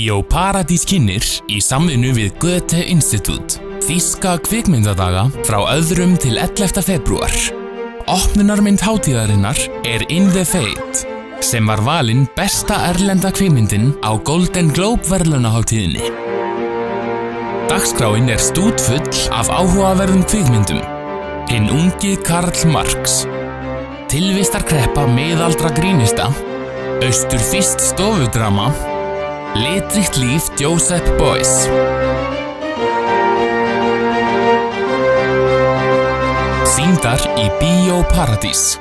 Bíóparadís kynir í samvinnu við Goethe Institut Þíska kvikmyndadaga frá öðrum til 11. februar Opnunarmynd hátíðarinnar er In the Fate sem var valinn besta erlenda kvikmyndin á Golden Globe verðlunaháttíðinni Dagskráin er stútfull af áhugaverðum kvikmyndum. Hinn ungi Karl Marx Tilvistarkreppa miðaldra grínista Austur fyrst stofudrama Litrikt líf Joseph Beuys Sýndar í Bíó Paradís